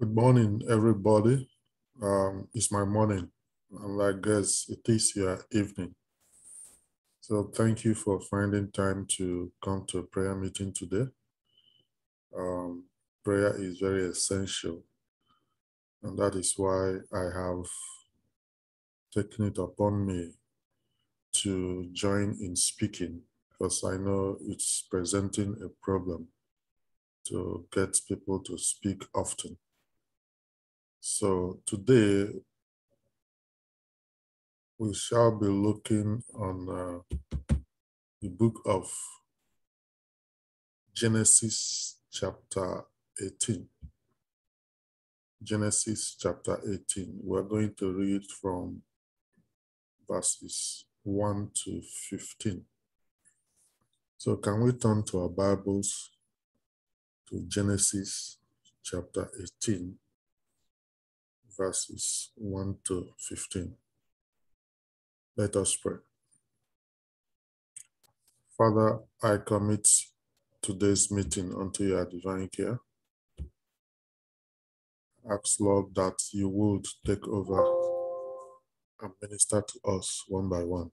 Good morning, everybody. Um, it's my morning, and I guess it is your evening. So thank you for finding time to come to a prayer meeting today. Um, prayer is very essential, and that is why I have taken it upon me to join in speaking because I know it's presenting a problem to get people to speak often. So today we shall be looking on uh, the book of Genesis chapter 18. Genesis chapter 18. We're going to read from verses 1 to 15. So can we turn to our Bibles to Genesis chapter 18 verses 1 to 15. Let us pray. Father, I commit today's meeting unto your divine care. Ask, Lord, that you would take over and minister to us one by one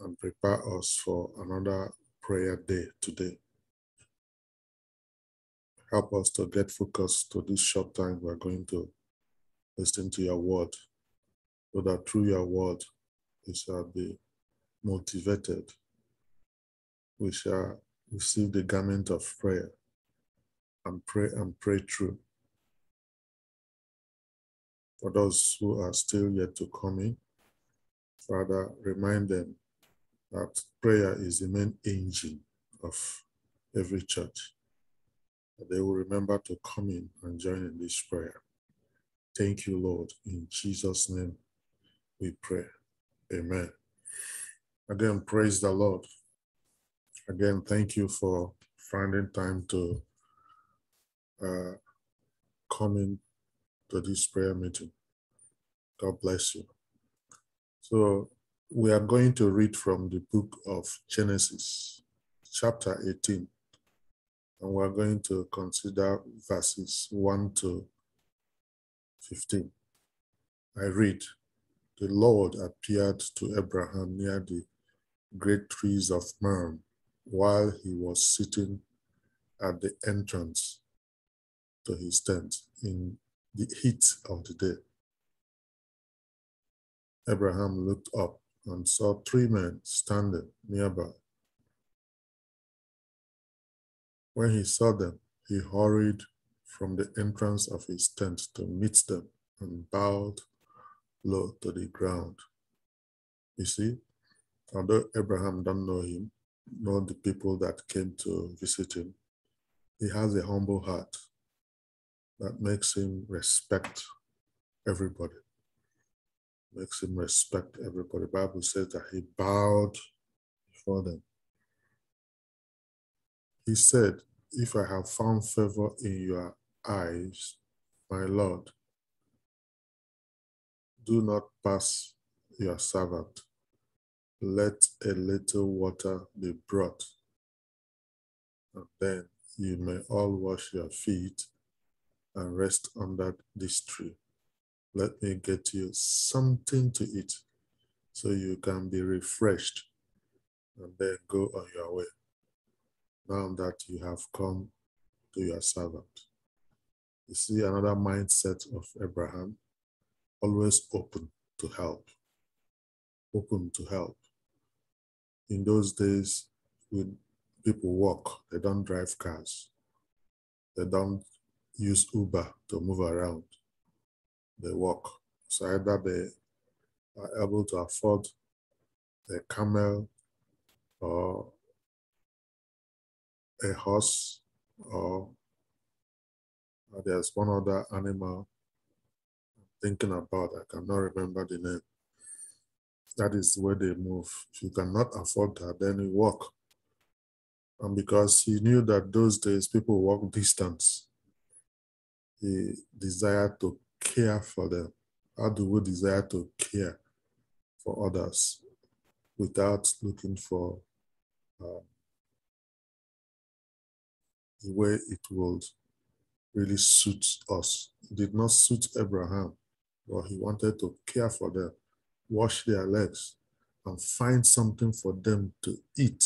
and prepare us for another prayer day today. Help us to get focused to this short time we're going to listen to your word, so that through your word we shall be motivated. We shall receive the garment of prayer and pray and pray through. For those who are still yet to come in, Father, remind them that prayer is the main engine of every church they will remember to come in and join in this prayer. Thank you, Lord. In Jesus' name we pray. Amen. Again, praise the Lord. Again, thank you for finding time to uh, come in to this prayer meeting. God bless you. So, we are going to read from the book of Genesis, chapter 18 and we're going to consider verses 1 to 15. I read, The Lord appeared to Abraham near the great trees of Mamre while he was sitting at the entrance to his tent in the heat of the day. Abraham looked up and saw three men standing nearby. When he saw them, he hurried from the entrance of his tent to meet them and bowed low to the ground. You see, although Abraham don't know him, know the people that came to visit him, he has a humble heart that makes him respect everybody. Makes him respect everybody. Bible says that he bowed before them. He said, If I have found favor in your eyes, my Lord, do not pass your servant. Let a little water be brought, and then you may all wash your feet and rest under this tree. Let me get you something to eat so you can be refreshed and then go on your way now that you have come to your servant. You see another mindset of Abraham, always open to help. Open to help. In those days, when people walk, they don't drive cars. They don't use Uber to move around. They walk. So either they are able to afford a camel or a horse or there's one other animal I'm thinking about. I cannot remember the name. That is where they move. If you cannot afford that, then you walk. And because he knew that those days people walk distance, he desired to care for them. How do we desire to care for others without looking for uh, way it would really suit us. It did not suit Abraham, but he wanted to care for them, wash their legs, and find something for them to eat.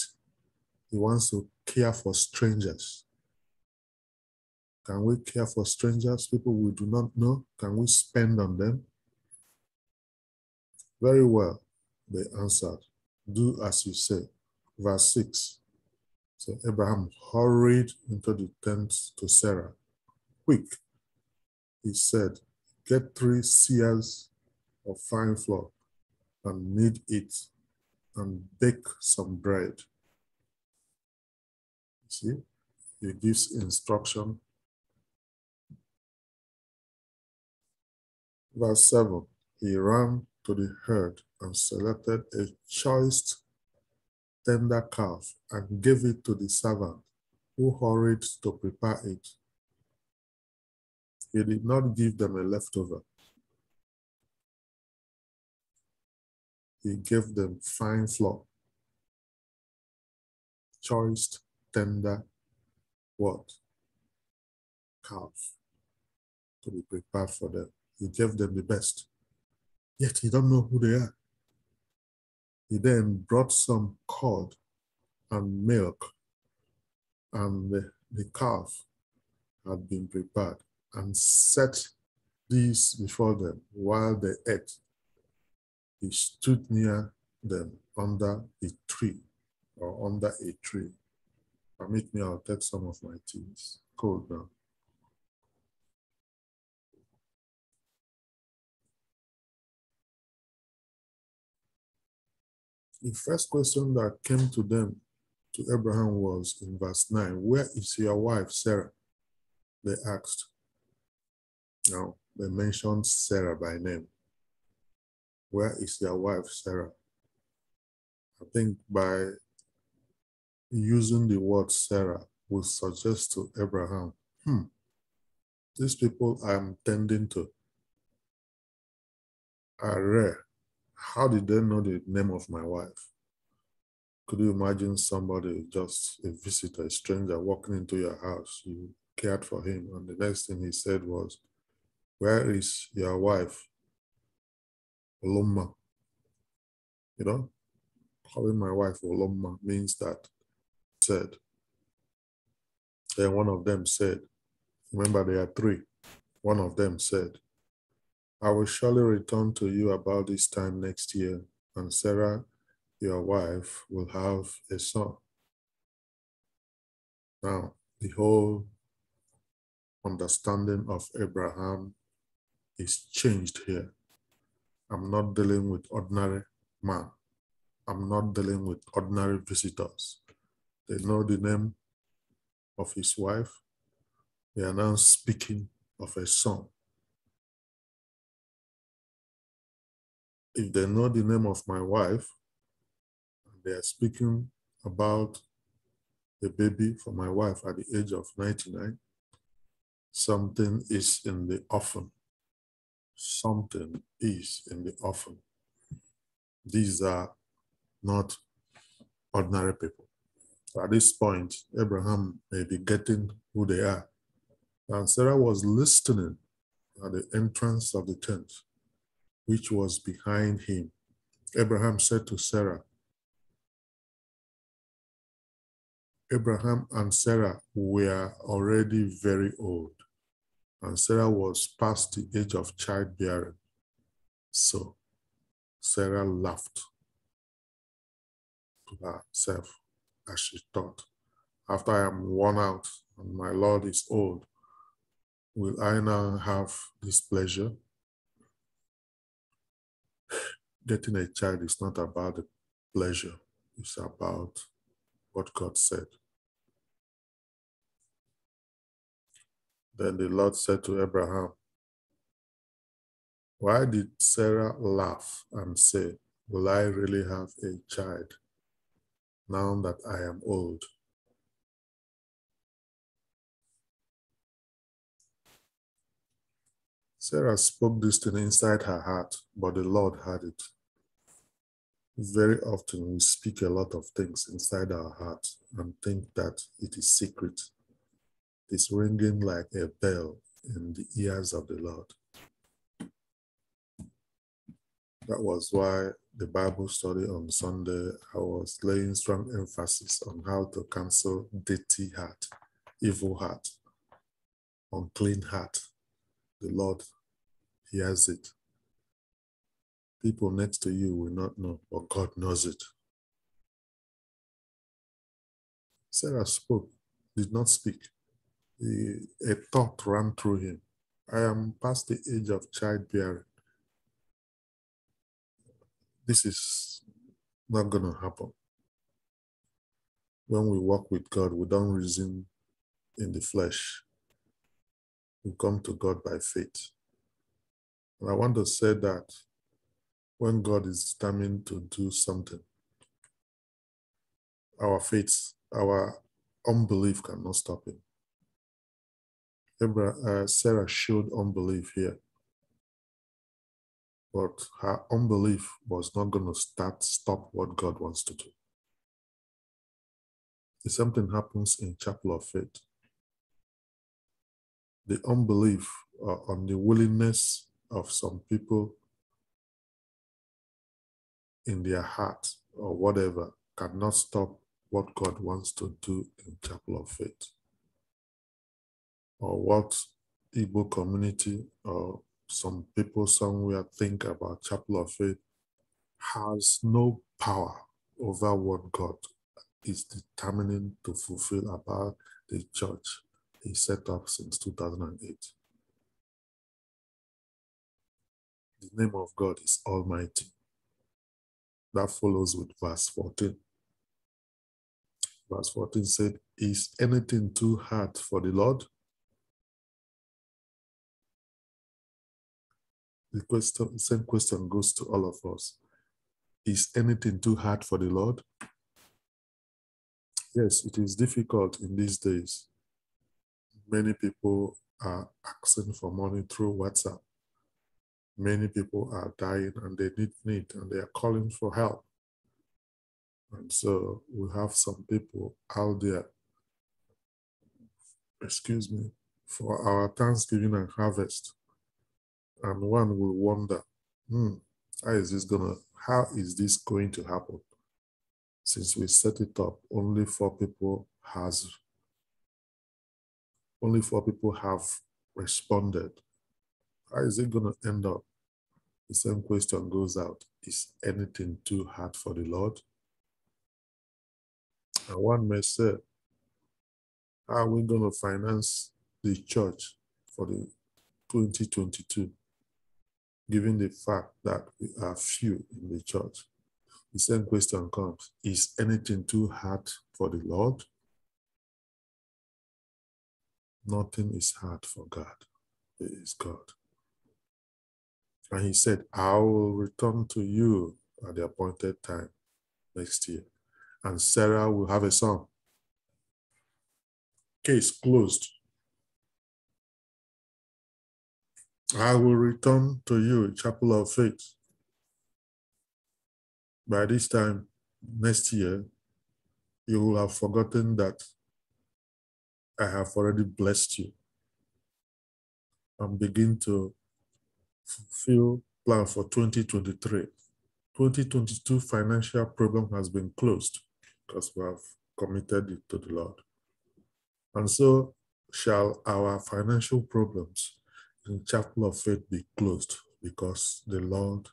He wants to care for strangers. Can we care for strangers, people we do not know? Can we spend on them? Very well, they answered. Do as you say. Verse 6. So Abraham hurried into the tent to Sarah. Quick, he said, get three seahs of fine flour and knead it and bake some bread. See, he gives instruction. Verse 7 He ran to the herd and selected a choice tender calf and gave it to the servant who hurried to prepare it. He did not give them a leftover. He gave them fine flour, choice tender what? Calf to be prepared for them. He gave them the best. Yet he don't know who they are. He then brought some curd and milk, and the, the calf had been prepared, and set these before them while they ate. He stood near them under a tree or under a tree. Permit me, I'll take some of my tea. It's cold now. The first question that came to them, to Abraham, was in verse 9 Where is your wife, Sarah? They asked. Now, they mentioned Sarah by name. Where is your wife, Sarah? I think by using the word Sarah would suggest to Abraham, hmm, these people I'm tending to are rare. How did they know the name of my wife? Could you imagine somebody, just a visitor, a stranger walking into your house? You cared for him, and the next thing he said was, Where is your wife? Olumma. You know, calling my wife Olumma means that said. Then one of them said, Remember, there are three. One of them said, I will surely return to you about this time next year, and Sarah, your wife, will have a son. Now, the whole understanding of Abraham is changed here. I'm not dealing with ordinary man. I'm not dealing with ordinary visitors. They know the name of his wife. They are now speaking of a son. If they know the name of my wife, they are speaking about a baby for my wife at the age of 99, something is in the offing. Something is in the offing. These are not ordinary people. At this point, Abraham may be getting who they are. And Sarah was listening at the entrance of the tent which was behind him. Abraham said to Sarah, Abraham and Sarah were already very old, and Sarah was past the age of childbearing. So Sarah laughed to herself as she thought, After I am worn out and my Lord is old, will I now have this pleasure? Getting a child is not about the pleasure, it's about what God said. Then the Lord said to Abraham, Why did Sarah laugh and say, Will I really have a child now that I am old? Sarah spoke this thing inside her heart, but the Lord heard it. Very often we speak a lot of things inside our heart and think that it is secret. It's ringing like a bell in the ears of the Lord. That was why the Bible study on Sunday, I was laying strong emphasis on how to cancel dirty heart, evil heart, unclean heart. The Lord hears it. People next to you will not know, but God knows it. Sarah spoke, did not speak. a thought ran through him. I am past the age of childbearing. This is not going to happen. When we walk with God, we don't reason in the flesh. We come to God by faith. And I want to say that when God is determined to do something, our faith, our unbelief cannot stop him. Uh, Sarah showed unbelief here, but her unbelief was not going to start stop what God wants to do. If something happens in chapel of faith, the unbelief uh, on the willingness of some people in their heart or whatever cannot stop what God wants to do in Chapel of Faith or what Igbo community or some people somewhere think about Chapel of Faith has no power over what God is determining to fulfill about the church he set up since 2008. The name of God is Almighty. That follows with verse 14. Verse 14 said, Is anything too hard for the Lord? The question, same question goes to all of us. Is anything too hard for the Lord? Yes, it is difficult in these days. Many people are asking for money through WhatsApp. Many people are dying and they need need and they are calling for help. And so we have some people out there, excuse me, for our Thanksgiving and harvest. And one will wonder, hmm, how is this gonna, how is this going to happen? Since we set it up, only four people has, only four people have responded. How is it gonna end up? The same question goes out. Is anything too hard for the Lord? And one may say, how are we going to finance the church for the 2022, given the fact that we are few in the church? The same question comes, is anything too hard for the Lord? Nothing is hard for God. It is God. And he said, I will return to you at the appointed time next year and Sarah will have a son. Case closed. I will return to you, Chapel of Faith. By this time next year, you will have forgotten that I have already blessed you and begin to fulfill plan for 2023. 2022 financial problem has been closed because we have committed it to the Lord. And so shall our financial problems in Chapel of Faith be closed because the Lord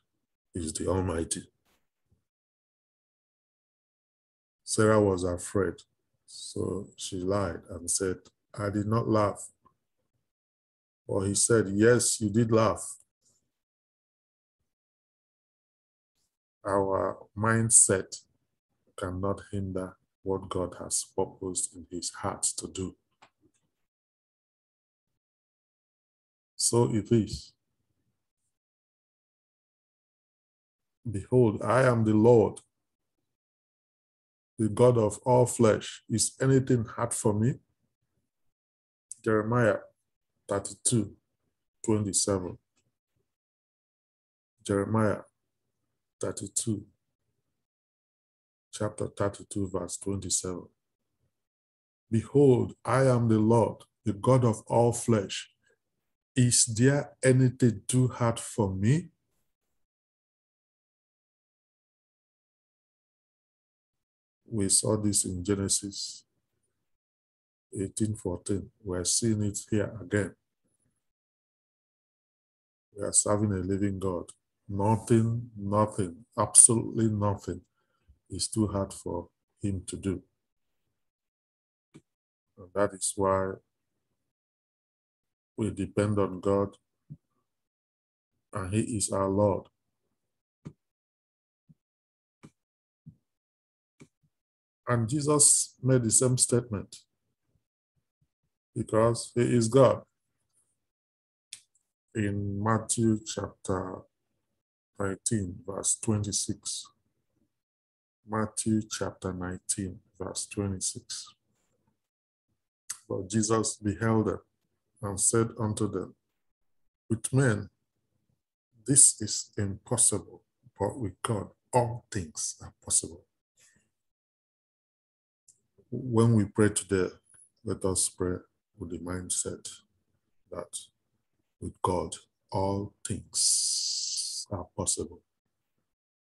is the Almighty. Sarah was afraid, so she lied and said, I did not laugh. Or he said, Yes, you did laugh. Our mindset cannot hinder what God has purposed in his heart to do. So it is. Behold, I am the Lord, the God of all flesh. Is anything hard for me? Jeremiah 32, 27. Jeremiah 32, chapter 32, verse 27. Behold, I am the Lord, the God of all flesh, is there anything too hard for me? We saw this in Genesis 18:14. We're seeing it here again. We are serving a living God. Nothing, nothing, absolutely nothing is too hard for him to do. And that is why we depend on God and he is our Lord. And Jesus made the same statement because he is God. In Matthew chapter 19, verse 26. Matthew chapter 19, verse 26. But Jesus beheld them and said unto them, With men this is impossible, but with God all things are possible. When we pray today, let us pray with the mindset that with God all things are possible.